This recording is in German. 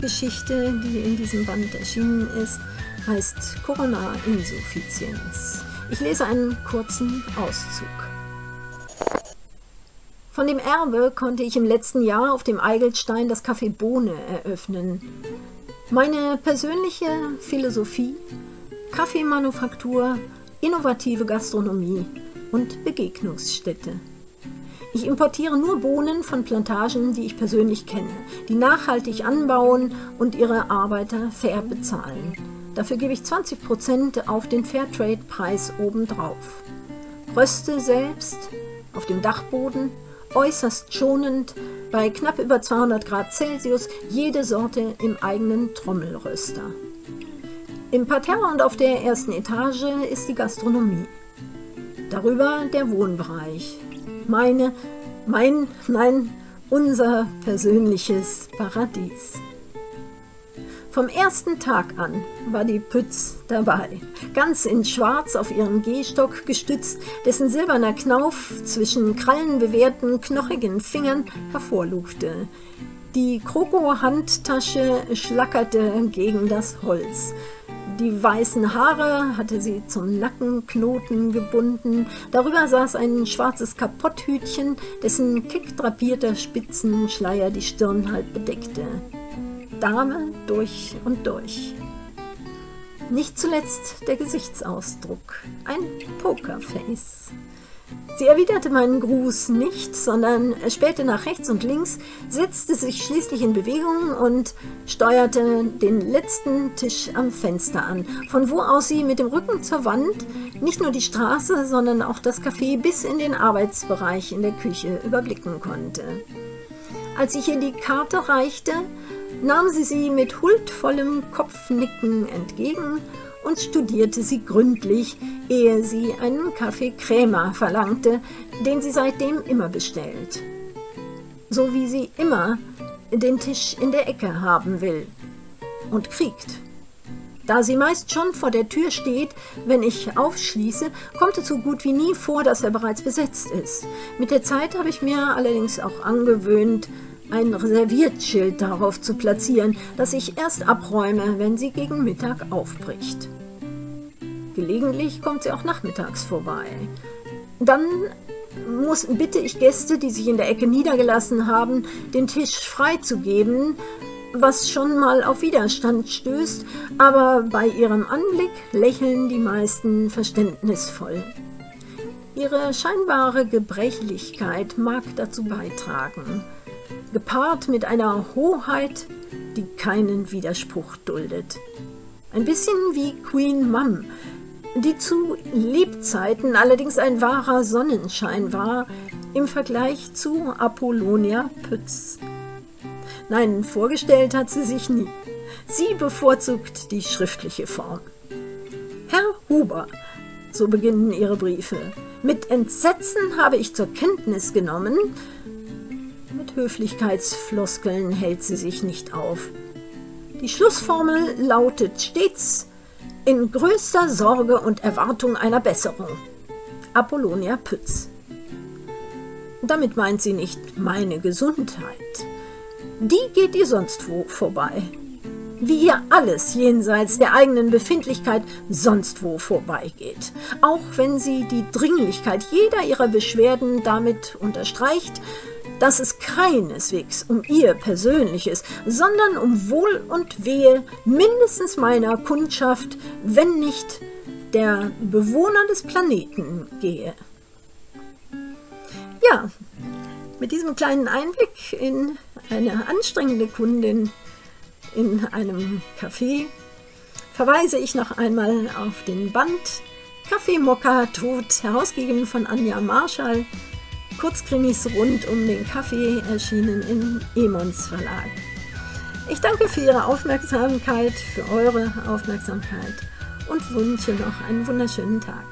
Geschichte, die in diesem Band erschienen ist, heißt Corona-Insuffizienz. Ich lese einen kurzen Auszug. Von dem Erbe konnte ich im letzten Jahr auf dem Eigelstein das Café Bohne eröffnen. Meine persönliche Philosophie, Kaffeemanufaktur, innovative Gastronomie und Begegnungsstätte. Ich importiere nur Bohnen von Plantagen, die ich persönlich kenne, die nachhaltig anbauen und ihre Arbeiter fair bezahlen. Dafür gebe ich 20% auf den Fairtrade-Preis obendrauf. Röste selbst auf dem Dachboden, äußerst schonend, bei knapp über 200 Grad Celsius, jede Sorte im eigenen Trommelröster. Im Parterre und auf der ersten Etage ist die Gastronomie. Darüber der Wohnbereich, meine, mein, nein, unser persönliches Paradies. Vom ersten Tag an war die Pütz dabei, ganz in Schwarz auf ihren Gehstock gestützt, dessen silberner Knauf zwischen krallenbewehrten, knochigen Fingern hervorlugte. Die Kroko-Handtasche schlackerte gegen das Holz. Die weißen Haare hatte sie zum Nackenknoten gebunden. Darüber saß ein schwarzes Kapotthütchen, dessen kickdrapierter Spitzenschleier die Stirn halb bedeckte. Dame durch und durch. Nicht zuletzt der Gesichtsausdruck, ein Pokerface. Sie erwiderte meinen Gruß nicht, sondern spähte nach rechts und links, setzte sich schließlich in Bewegung und steuerte den letzten Tisch am Fenster an, von wo aus sie mit dem Rücken zur Wand nicht nur die Straße, sondern auch das Café bis in den Arbeitsbereich in der Küche überblicken konnte. Als ich ihr die Karte reichte, nahm sie sie mit huldvollem Kopfnicken entgegen und studierte sie gründlich, ehe sie einen Kaffee Krämer verlangte, den sie seitdem immer bestellt. So wie sie immer den Tisch in der Ecke haben will und kriegt. Da sie meist schon vor der Tür steht, wenn ich aufschließe, kommt es so gut wie nie vor, dass er bereits besetzt ist. Mit der Zeit habe ich mir allerdings auch angewöhnt, ein Reserviertschild darauf zu platzieren, das ich erst abräume, wenn sie gegen Mittag aufbricht. Gelegentlich kommt sie auch nachmittags vorbei. Dann muss, bitte ich Gäste, die sich in der Ecke niedergelassen haben, den Tisch freizugeben, was schon mal auf Widerstand stößt, aber bei ihrem Anblick lächeln die meisten verständnisvoll. Ihre scheinbare Gebrechlichkeit mag dazu beitragen gepaart mit einer Hoheit, die keinen Widerspruch duldet. Ein bisschen wie Queen Mum, die zu Lebzeiten allerdings ein wahrer Sonnenschein war im Vergleich zu Apollonia Pütz. Nein, vorgestellt hat sie sich nie. Sie bevorzugt die schriftliche Form. Herr Huber, so beginnen ihre Briefe, mit Entsetzen habe ich zur Kenntnis genommen, Höflichkeitsfloskeln hält sie sich nicht auf. Die Schlussformel lautet stets in größter Sorge und Erwartung einer Besserung. Apollonia Pütz. Damit meint sie nicht meine Gesundheit. Die geht ihr sonst wo vorbei. Wie ihr alles jenseits der eigenen Befindlichkeit sonst wo vorbeigeht. Auch wenn sie die Dringlichkeit jeder ihrer Beschwerden damit unterstreicht, dass es keineswegs um ihr persönliches, sondern um Wohl und Wehe mindestens meiner Kundschaft, wenn nicht der Bewohner des Planeten gehe. Ja, mit diesem kleinen Einblick in eine anstrengende Kundin in einem Café verweise ich noch einmal auf den Band Kaffee Mokka Tod, herausgegeben von Anja Marschall Kurzkrimis rund um den Kaffee erschienen im Emons Verlag. Ich danke für Ihre Aufmerksamkeit, für eure Aufmerksamkeit und wünsche noch einen wunderschönen Tag.